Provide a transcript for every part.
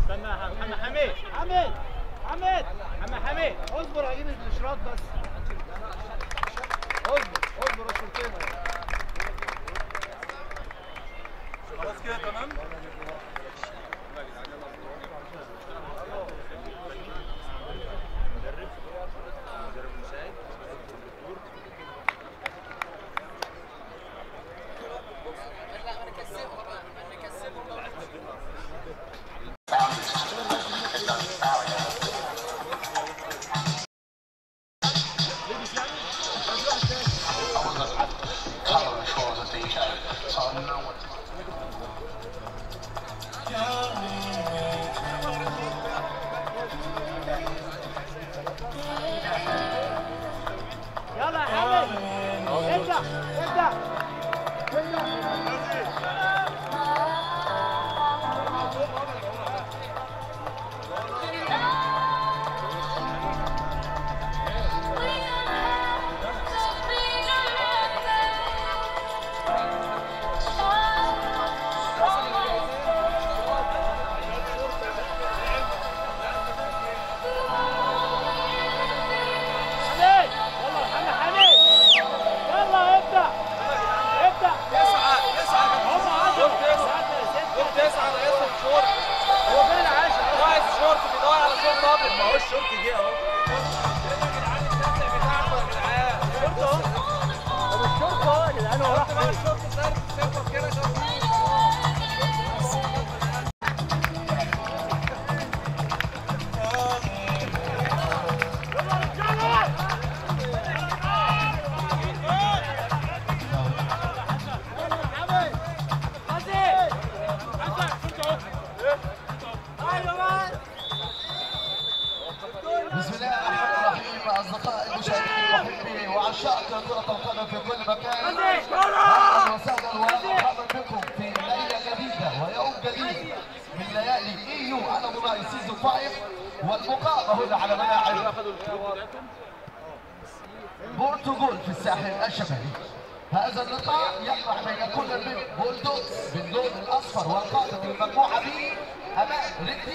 استنى يا محمد حميد. حميد حميد محمد حميد. اصبر هجيب الاشراط بس. اصبر اصبر اصبر كده. خلاص كده تمام؟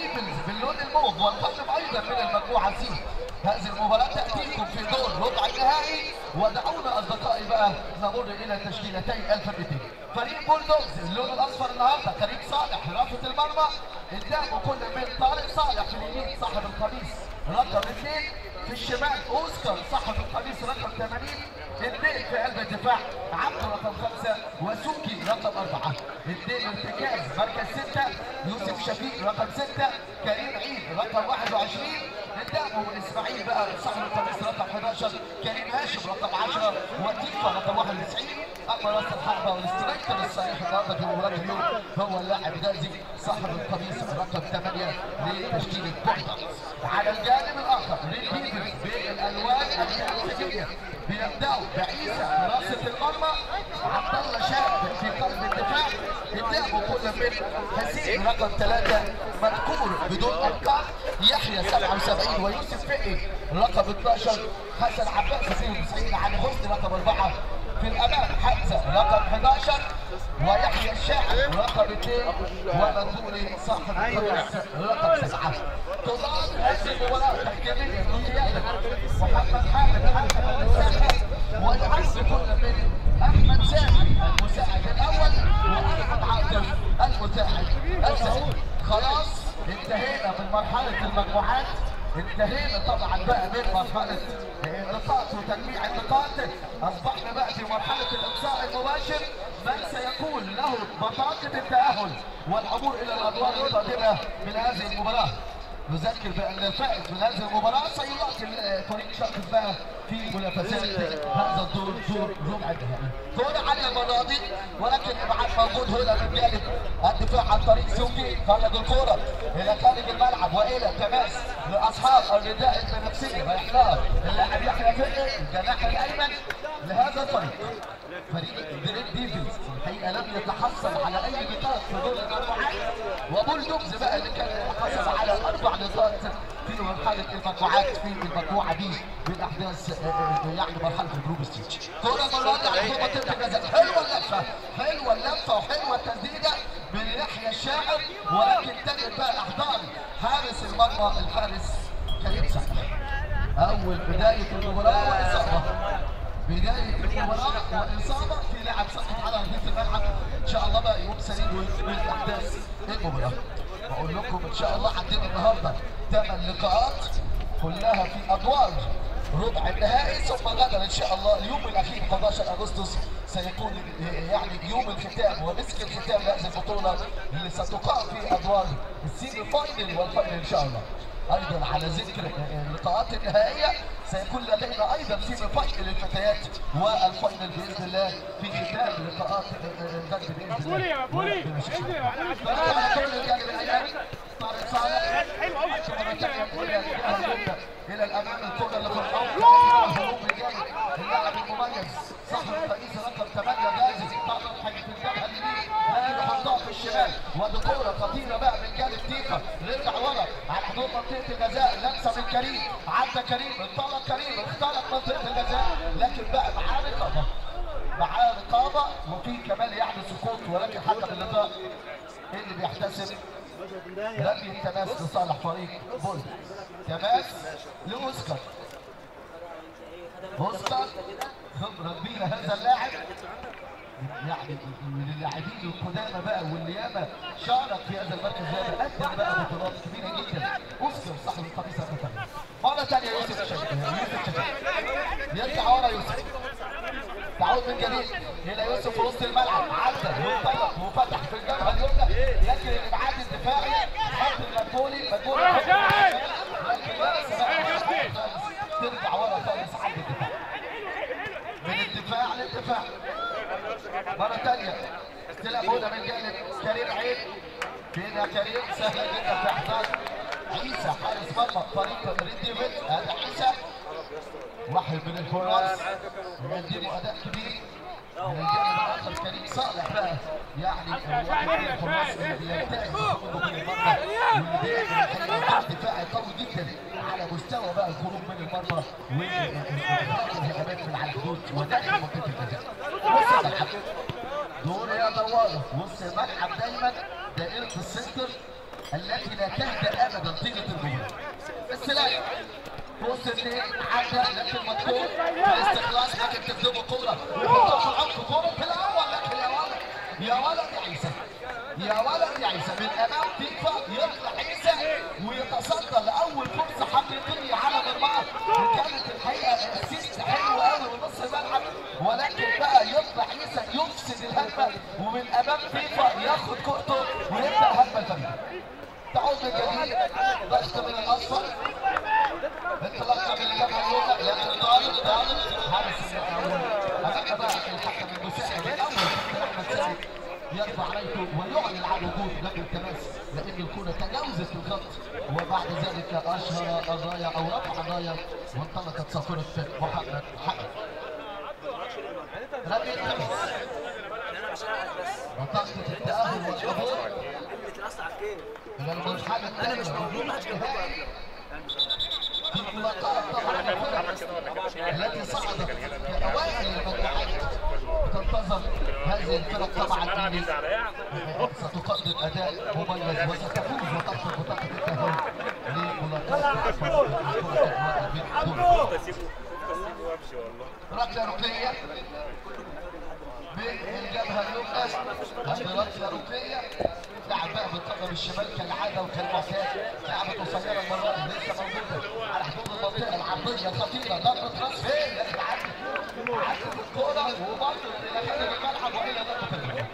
ديفلز باللون الموف والقادم أيضا من المجموعة C. هذه المباراة تأتيكم في دور ربع النهائي ودعونا أصدقائي بقى نمر إلى تشكيلتي الفرقتين فريق بولدوكس اللون الأصفر النهارده كريم صالح رافة المرمى. قدامه كل من طارق صالح في اليمين صاحب القميص رقم اثنين. الشمال أوسكار صاحب القميص رقم 80 اثنين في قلب الدفاع عبد رقم خمسة وسوكي رقم أربعة. اثنين ارتكاز مركز ستة يوسف شفيق رقم ستة كريم عيد رقم 21 قدامهم إسماعيل بقى صاحب القميص رقم 11 كريم هاشم رقم 10 وتيفا رقم 91 اما رأس الحربة وال striker الصحيح النهارده في مباراة اليوم هو اللاعب غازي صاحب القميص رقم 8 لتشكيلة بورتال على الجانب الآخر ديفلز بالالوان الكلاسيكيه بيبداوا بعيسى حراسه المرمى عبد الله شاب في قلب الدفاع قدامه كل من حسين رقم ثلاثة مذكور بدون ارقام يحيى 77 ويوسف فقي رقم 12 حسن عباس 92 علي حسني رقم أربعة. في الامام حمزة رقم 11 ويحيى الشاعر رقم 2 ومنصوري صاحب القميص رقم 7 تضاد هذه المباراه تحكيميا بقياده محمد حامد حكم المساعد. ويعز كل من أحمد سامي المساعد الأول. واحمد عاطف المساعد الثاني. خلاص انتهينا من مرحله المجموعات. انتهينا طبعا بقى من مرحلة النقاط وتجميع النقاط. أصبحنا بقى في مرحلة الإقصاء المباشر. من سيكون له بطاقة التأهل والعبور إلى الأدوار القادمه من هذه المباراة؟ نذكر بأن الفائز من هذه المباراة سيلاقي فريق شرق بقى في منافسات هذا الدور دور ربع النهائي. عالية المرة دي ولكن ابعاد موجود هنا من جانب الدفاع عن طريق سوكي خرج الكرة إلى خارج الملعب وإلى تماس لأصحاب الرداء البنفسجي ويحلاها اللاعب يحيى فقي الجناح الأيمن لهذا الفريق. فريق ريد ديفلز الحقيقة لم يتحصل على أي بطاقه في دور المجموعات وبولدوجز بقى اللي كان حصل على أربع نقاط. مرحله المجموعات في المجموعة دي من احداث آه، آه، يعني مرحلة ال group stage. كره دي على منطقه الجزاء. حلوة اللفة حلوة اللفة وحلوة التسديدة من يحيى الشاعر ولكن تجد بقى أحضان حارس المرمى الحارس كريم سعد. أول بداية المباراة وإصابة. بداية المباراة وإصابة في لاعب سقط على أرضية الملعب. إن شاء الله بقى يوم سليم ويكمل احداث المباراة. بقول لكم إن شاء الله عندنا النهارده. ثمان لقاءات كلها في ادوار ربع النهائي ثم غدا إن شاء الله اليوم الأخير 11 أغسطس سيكون يعني يوم الختام ومسك الختام لهذه البطولة اللي ستقام في ادوار ال semi final وال final إن شاء الله. أيضا على ذكر اللقاءات النهائية سيكون لدينا أيضا semi final للفتيات والفاينل بإذن الله في ختام لقاءات الغد بإذن الله. بولي يا بولي حلو قوي إلى الامام الكره اللي في الجانب اللاعب المميز صاحب الرئيس رقم 8 غازي طارق حي في الجبهه اليمين يحطها في الشمال ودي كوره خطيره بقى من جانب تيكا رجع ورا على حدود منطقه الجزاء لمسه من كريم عدى كريم انطلق كريم اخترق منطقه الجزاء لكن بقى معاه رقابه معاه رقابه وفي كمان يعني سقوط ولكن حكم اللقاء اللي بيحتسب رمي التماس لصالح فريق بول تماس لاوسكار اوسكار خبرة كبيرة هذا اللاعب. يعني من اللاعبين القدامى بقى واللي ياما شارك في هذا المركز. هذا قدم بقى بطولات كبيرة جدا. اوسكار صاحب القميص مرة ثانية يوسف شاكر يوسف شاكر يرجع ورا يوسف. تعود من جديد إلى يوسف في وسط الملعب. عدى. وانطلق وفتح في الجبهة اليمنى. لكن من الدفاع للدفاع مرة ثانية. هنا من جانب كريم عيد فينا كريم سهلة جدا في عيسى حارس مرمى فريق ريد ديفيد هذا عيسى واحد من الحراس يقدموا اداء كبير من الجانب الآخر كريم صالح بقى يعني الحراس اللي دفاعي قوي جدا على مستوى بقى الخروج من المرمى والهجمات من على الحدود وداخل منطقه الجزاء. وسط الملعب دور يا دواره وسط الملعب دايما دائره السنتر التي لا تهدأ ابدا طيله الجمهور. السلاح بص الاثنين عدى لكن مطلوب في الاستخلاص لكن تكتبه كوره ويحطها في العمق كوره في الأول لكن يا ولد يا ولد يا عيسى يا ولد يا عيسى من امام فيفا يطلع عيسى ويتصدى لاول فرصه حقيقيه على مرماه وكانت الحقيقة assist حلو قوي من نص الملعب ولكن بقى يطلع عيسى يفسد الهجمه ومن امام تيفا ياخد كورته ويبدا هجمه الفريق تعود من جديد ضغط من الاصفر انطلاقه من الجبهه اليمنى لكن طالب طالب حارس الأول امام بقى الحكم المساعد الأول احمد سامي يرفع عليه ويعلن عن وجود رمي التماس لأن تجاوزت الخط وبعد ذلك أشهر الرايه أو رفع الرايه وانطلقت صافره محمد حقق رمي التماس وطاقة التأهل والقبول إلى المرحلة الثانية. النهائي في الفرق التي صعدت كاوائل المجموعات. تنتظر هذه الفرق طبعا. ستقدم أداء مميز وستفوز وتحصل بطاقه التاهل لملاقات ركله ركنيه بالجبهه اليمنى هذه ركله ركنيه لعب بقى بالقدم الشمال كالعاده وكالمعتاد لعبه قصيره المره دي لسه موجوده على حدود المنطقة العرضيه خطيره ضربه راس فين عدت الكوره وبرضه إلى خارج الملعب والى ضربه الملعب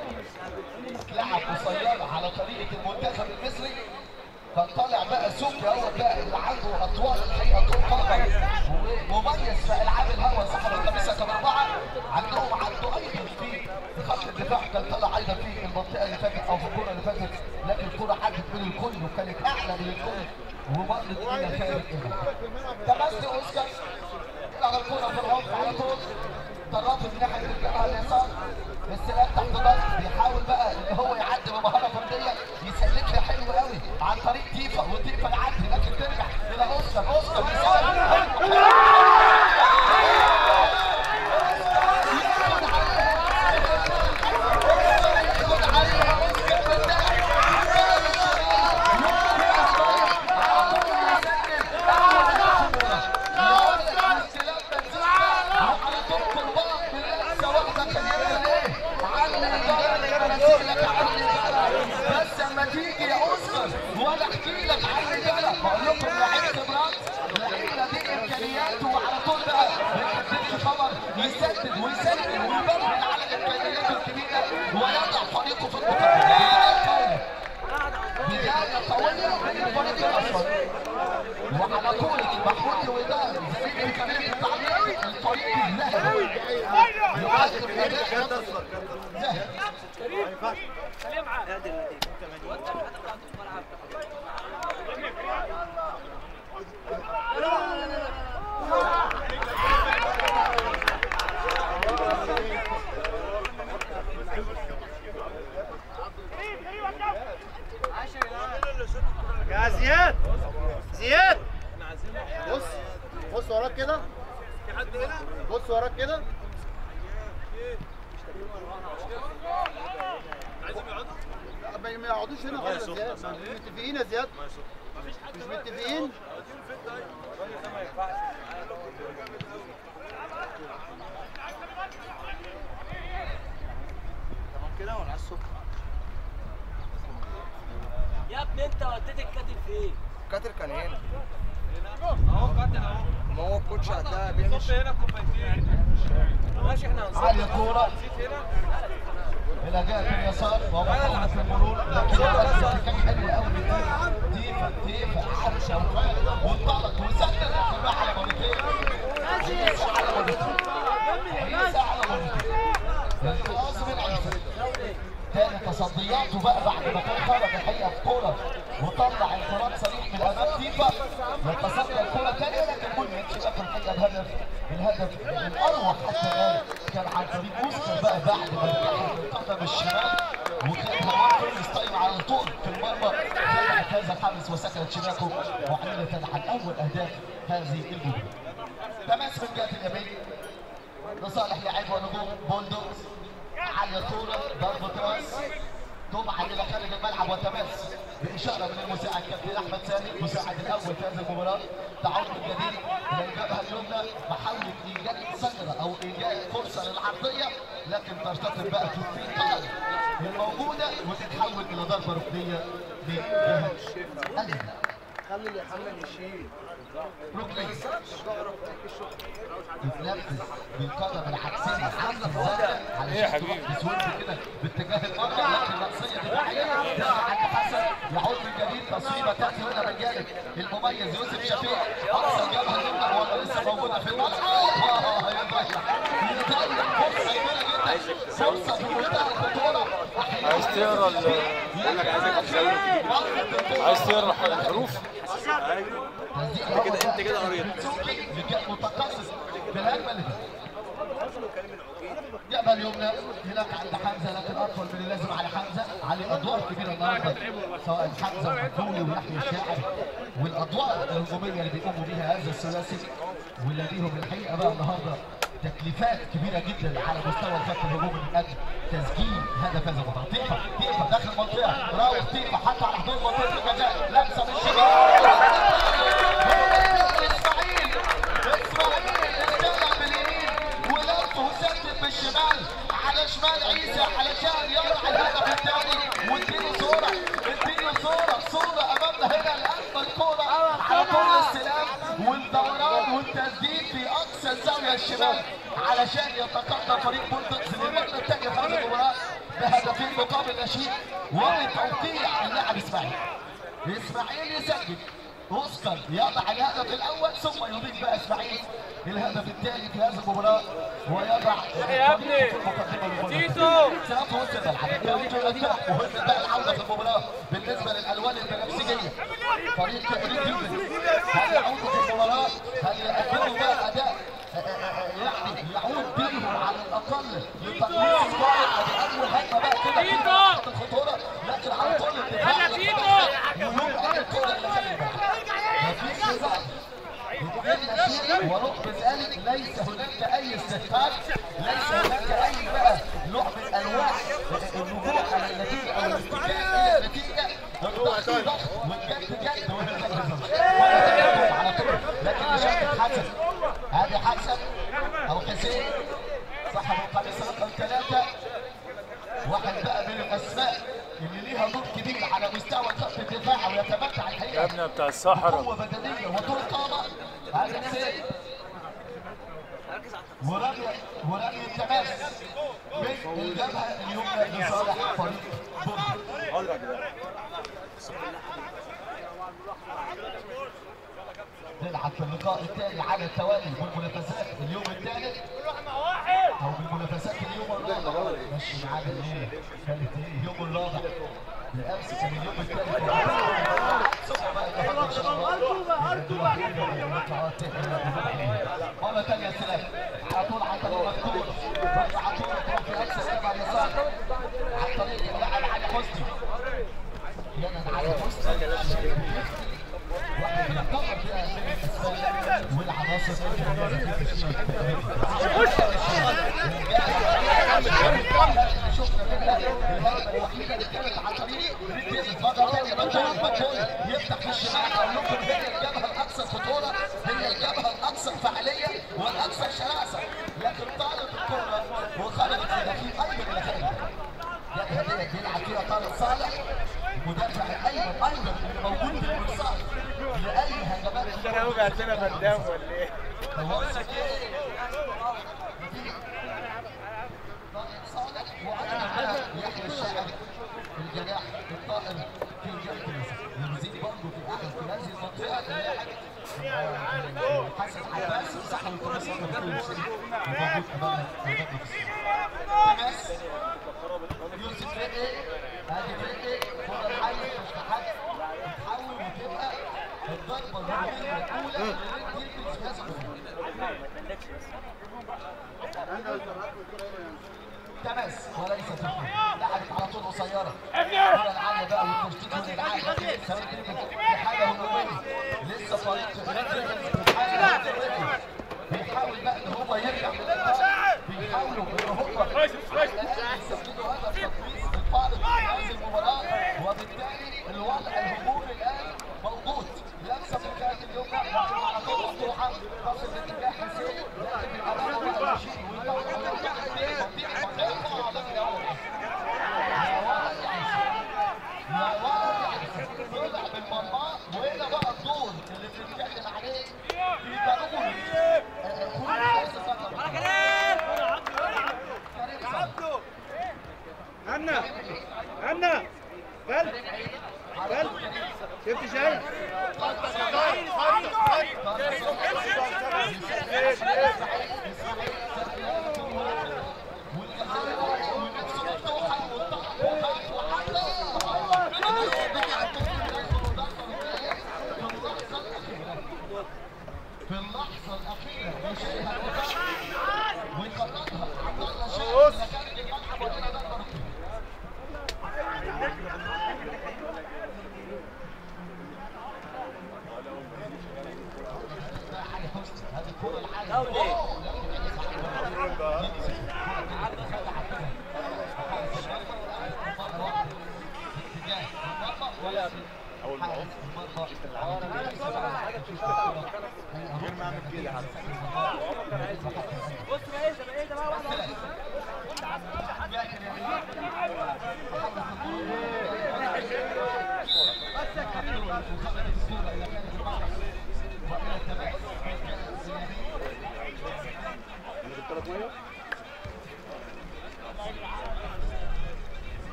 لعب قصيره على طريقه المنتخب المصري كان طالع بقى سوكي هو بقى اللي عنده اطوال الحقيقة طول قدم ومميز في ألعاب الهوا صاحب الخميسة كان اربعه عندهم عنده أيضا في خط الدفاع كان طلع أيضا في المنطقة اللي فاتت أو في الكورة اللي فاتت. لكن الكورة عدت من الكل وكانت أعلى من الكل. ومرت إلى خارج تمسك أوسكار يلعب الكورة في العمق على طول. طرف من ناحية الجبهه اليسار استلام تحت ضغط بيحاول بقى ان هو يعدي بمهاره فرديه يسلكها حلو ذهب ذهب يا زياد زياد بص بص وراك كده بص وراك كده لا، ما ما يقعدوش هنا خالص يا زياد. ما- مش متفقين يا زياد؟ مش متفقين كده ولا على الصبح يا ابني انت وديت الكاتب فين؟ كاتر كان هنا. اهو كاتر اهو ما هو الكوتش ده بيمشي هنا كوبايتين ماشي إحنا هنصب عالية كورة هنا إلى جهة اليسار وهو محاولة المرور لكن كان حلو قوي تيفا تيفا عرشة وانطلق وسدد في على مرتين عيسى على مرتين على مرتين الخلاص من عيسى تاني تصدياته بقى بعد ما كان خرج الحقيقة في كورة. وطلع انفراد صريح من أمام تيفا وتصدى الكوره تانية لكن يمشي في الحقيقة الهدف الهدف الاروع حتى الان كان عن طريق اوسكار بقى بعد ما رجعها بالقدم الشمال وخدها يستقيم على طول في المرمى. هذا الحارس وسكنت شباكه معلنه عن أول أهداف هذه البطوله تماس من جهه اليمين لصالح لاعب ونجوم بولدوز على طولة ضربة راس. تبعد إلى خارج الملعب وتماس. بإشارة من المساعد كابتن أحمد سامي المساعد الأول في هذه المباراة. تعود من جديد إلى الجبهة اليمنى محاولة إيجاد ثغرة أو إيجاد فرصة للعرضية لكن ترتطم بقى في الطرد الموجودة وتتحول إلى ضربة ركنية لجهة اليمنى. خلي اللي يحمل يشيل ركنية. تتنفذ بالقدم العكسية. عكس الزاوية علشان تروح بسهولة كده باتجاه المرمى لكن رأسية دفاعية ترجع عند حسن يعود تصويبة تأتي هنا من جانب المميز يوسف شفيق. أقصى الجبهة اليمنى ولا لسه موجودة في الملعب. آه، يضيع يضيع فرصة كبيرة جدا فرصة في منتهى الخطورة عايز تقرا ال- عايز تقرا الحروف؟ أنت كده أنت كده قريت. متخصص في يقبل اليمنى هناك عند حمزة لكن أطول من اللازم على حمزة. عليه أدوار كبيرة النهارده سواء حمزة وحدولي ويحيى الشاعر. والأدوار الهجوميه اللي بيقوموا بيها هذا الثلاثي واللي ليهم الحقيقة بقى النهارده تكليفات كبيرة جدا على مستوى الخط الهجومي من أجل تسجيل هدف هذا المباراه تيفا تيفا داخل المنطقة. راوح تيفا حتى على حدود منطقه الجزاء لمسة من الشمال اسماعيل اسماعيل اشتغل باليمين ولف وسدد بالشمال على شمال عيسى علشان يضع الهدف الثاني واديله صوره اديله صوره صوره امامنا هنا الان الكوره على طول الاستلام والدوران والتسديد الزاويه الشمال علشان يتقدم فريق Bulldogs للمره الثانية في هذه المباراة بهدفين مقابل لا شيء وبتوقيع اللاعب إسماعيل. إسماعيل يسجل. أوسكار يضع الهدف الأول ثم يضيف بقى إسماعيل الهدف الثاني في هذه المباراة ويضع يا ابني. تيتو. سقف وسط الملعب التوقيت والاداء وهنا بقى العودة في المباراة بالنسبة للألوان البنفسجيه فريق كبير جدا. هل يعودوا في المباراة. هل يقدموا بقى أداء آه، آه، آه، يعني يعود بيهم على الاقل لتقليص سكواد اول هجمه بقى كده في تيتو. خط الخطوره لكن على طول الدفاع يلا تيتو. ويبقى الكره اللي خارج الملعب مفيش نزاع ليس هناك اي استهتار ليس هناك اي بقى نوع من انواع الرجوع على النتيجه أو الاستكان إلى النتيجه الضغط ضغط والجد جد ولا على طول لكن مشاركه حسن هذه حسن أو حسين صاحب القميص رقم ثلاثة واحد بقى من الاسماء اللي ليها دور كبير على مستوى خط الدفاع ويتمتع يا بتاع الصحراء. قوة بدنية وطول التماس من اليمنى لصالح فريق نلعب في اللقاء الثاني على التوالي بالمنافسات اليوم الثالث أو بالمنافسات اليوم الرابع. ماشي معاه بالليل كانت اليوم الرابع. بالأمس كان اليوم الثالث مرة تانية سلام على طول على طريق مفتوح على طول تروح في اكسس تبع اليسار على طريق اللاعب علي حسني يلا علي حسني واحد يعتبر فيها الاسباب والعناصر شفنا منها الهربة الوحيدة اللي كانت على طريق مرة تانية بتقول بتقول يفتح في الشمال أقول لكم هي الجبهة الأكثر خطورة هي الجبهة الأكثر فعالية والأكثر شراسة لكن طالب الكرة وخرجت في دقيق أيمن اللي خارج يعني هدية بيلعب فيها طارق صالح مدافع الايمن أيضا اللي موجود في المرصاد لاي هو عندنا بندام ولا إيه؟ وعلى يحيى الشاعر الجناح الطائر في جنب يزيد برضه في احد في هذه المنطقة حسن عباس من كل شيء وموجود امامنا امامنا في يوسف رقي ادي رقي كرة الحي مش وتبقى الأولى لريد يلبس هذا تماس وليس تفهم لعبت على طول قصيرة الكرة العالية بقى والتشتيت والإلعاب في حاجة هجومية لسه فريق بيحاول بقى ان هو يرجع بيحاولوا ان هو يستفيدوا هذا التطبيق الفارق في هذه المباراه وبالتالي الوضع الهجومي الان موجود لمسه في الجهه اليمنى لكن على طول مفتوحه تصل باتجاه حسين لكن الامام بقى يشيل ويطلع ويرجع تضيع منطقه يا ولد يا ولد يا عيسى يا ولد يا عيسى طلع بالمرمى وهنا بقى الدور اللي بنتكلم عليه في ضروري هنا هنا بل بل شفت شايف؟ في اللحظة الأخيرة. يشيلها الدفاع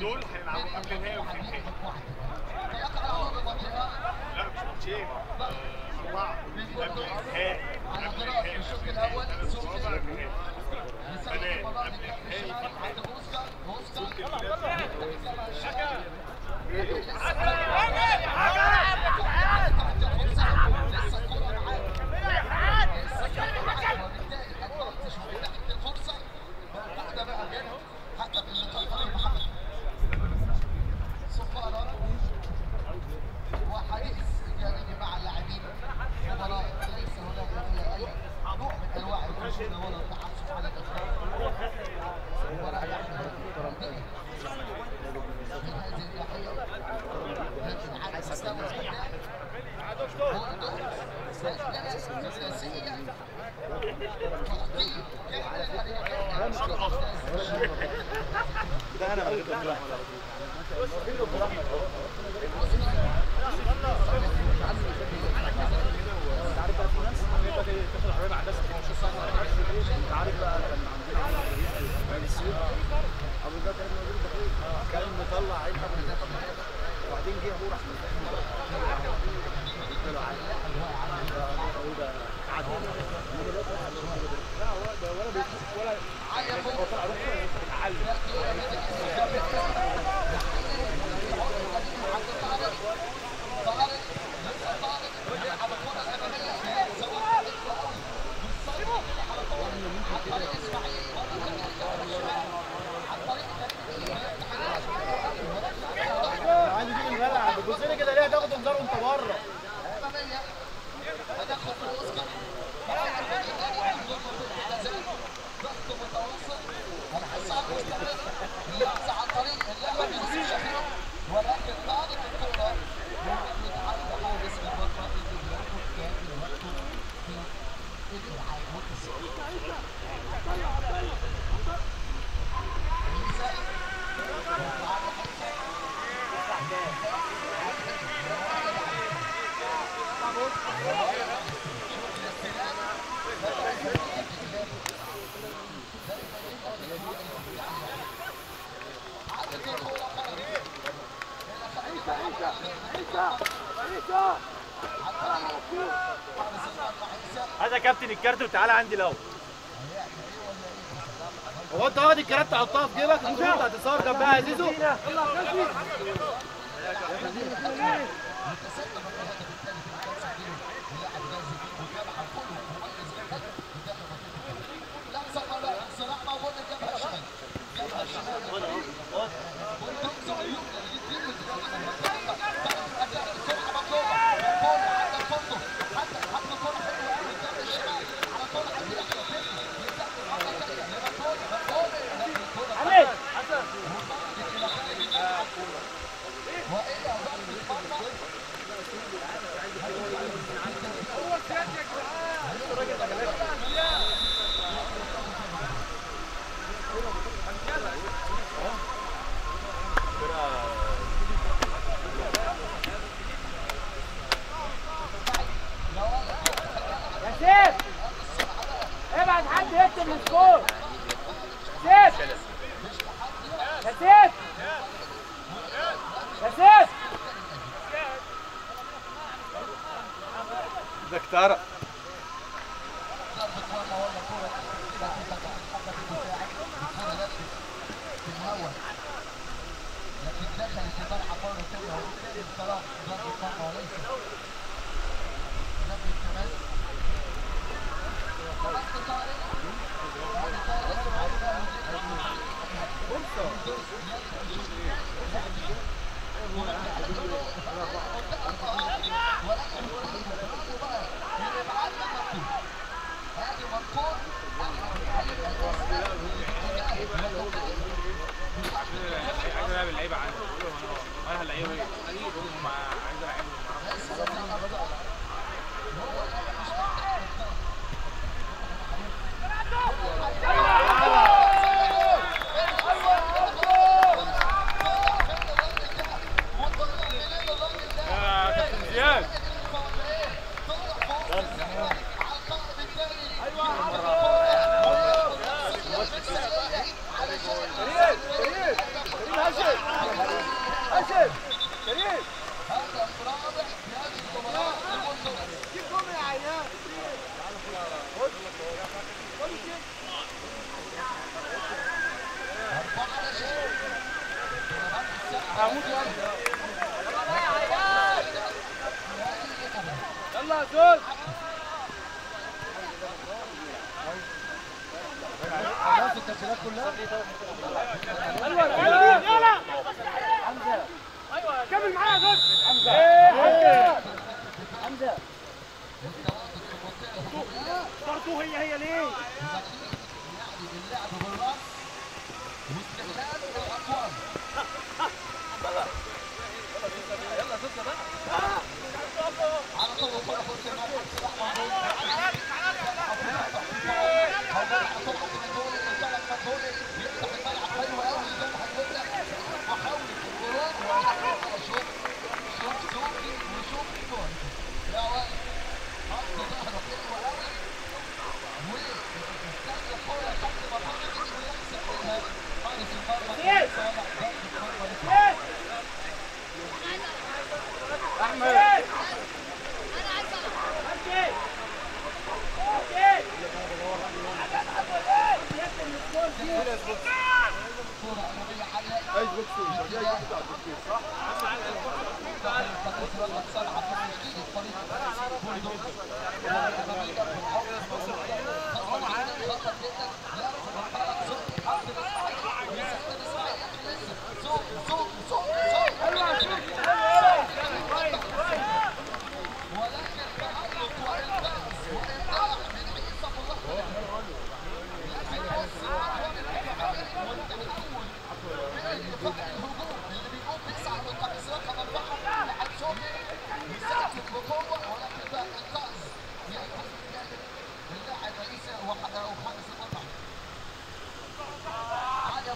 دول هيلعبوا قبل النهائي وفي النهائي لا مش ماتشين أربعة قبل النهائي قبل النهائي الشوط النهائي قبل النهائي الكارت وتعالى عندي الأول هو انت واخد الكارت تحطها في جيبك انت هتتصور جنبها يا زيزو؟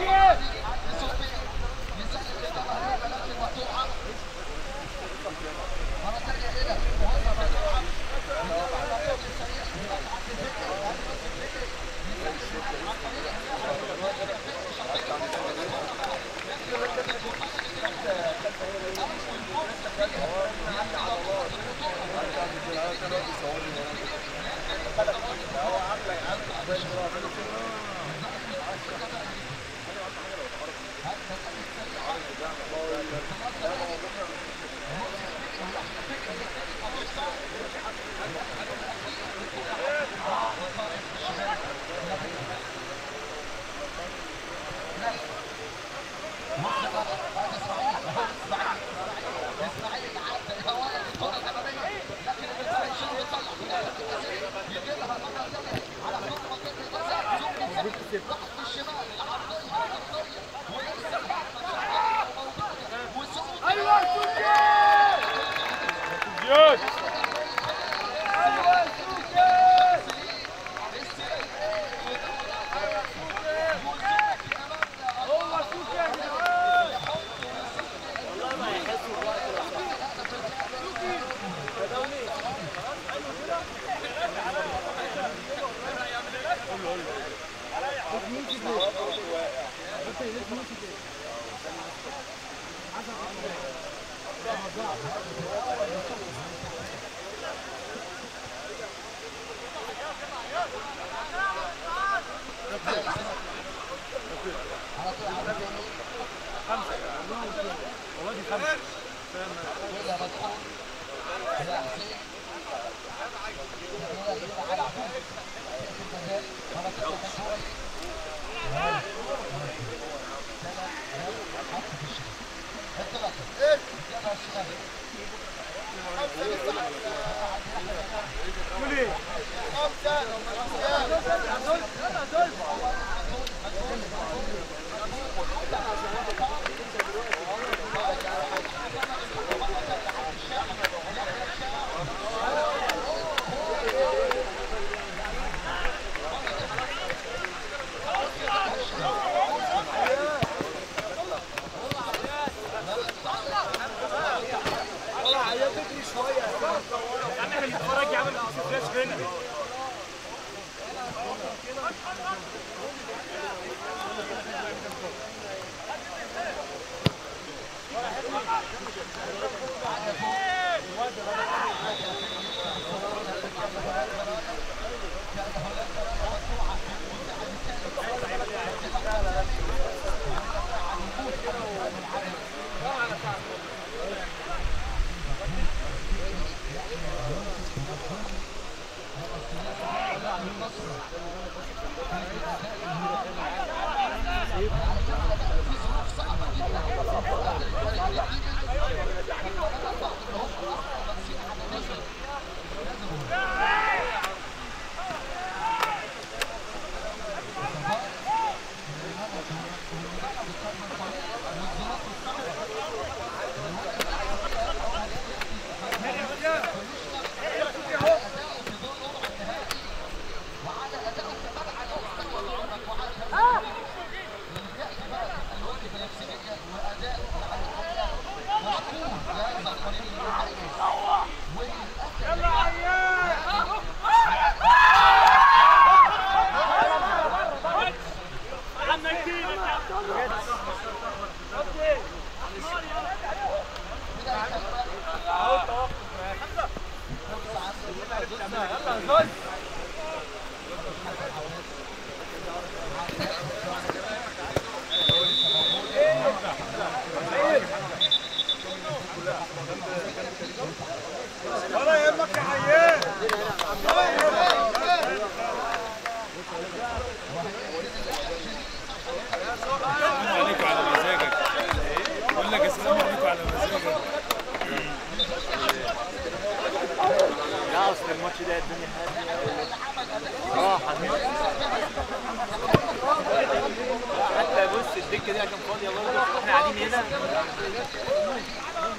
Yeah!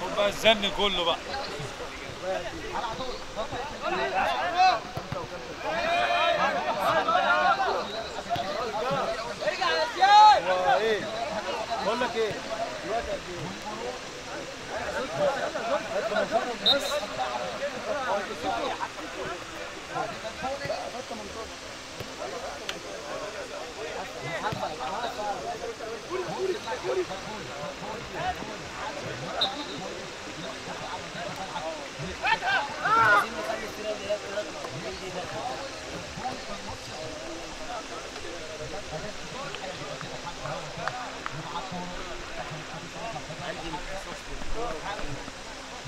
هم بقى الزن كله بقى. لك إيه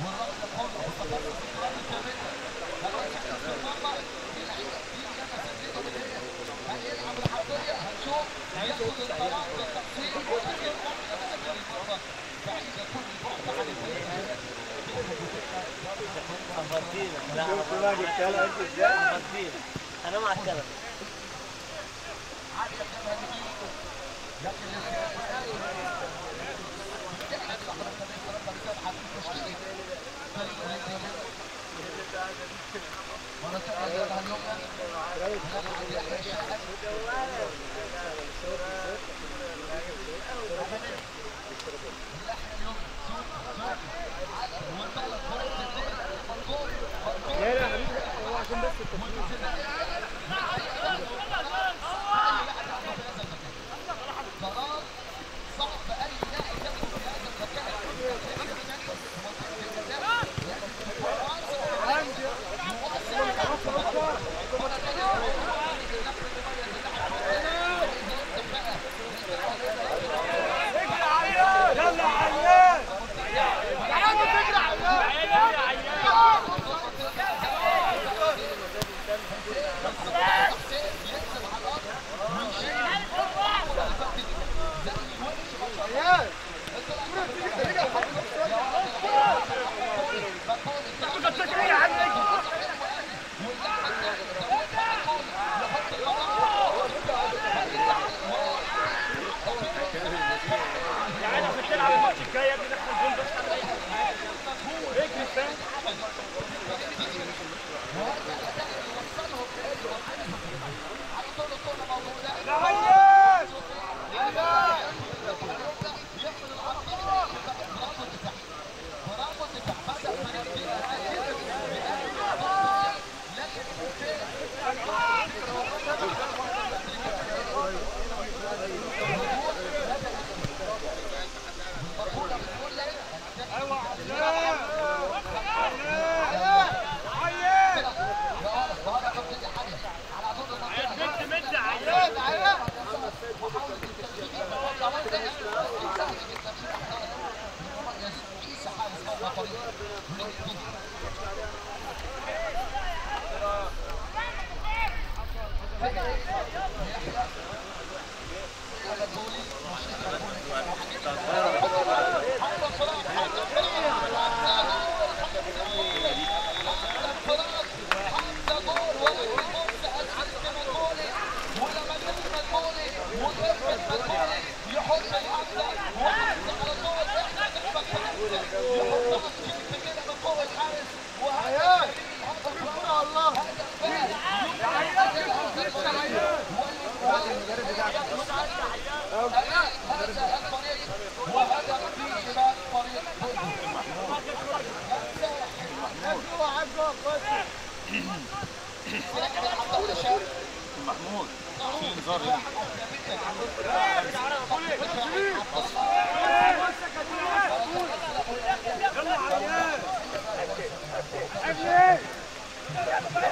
والرجل الحر مستقر في الوقت الثابته فلو تحت المرمى أنا مع الكلام Go, go, go, go.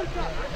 الناس دي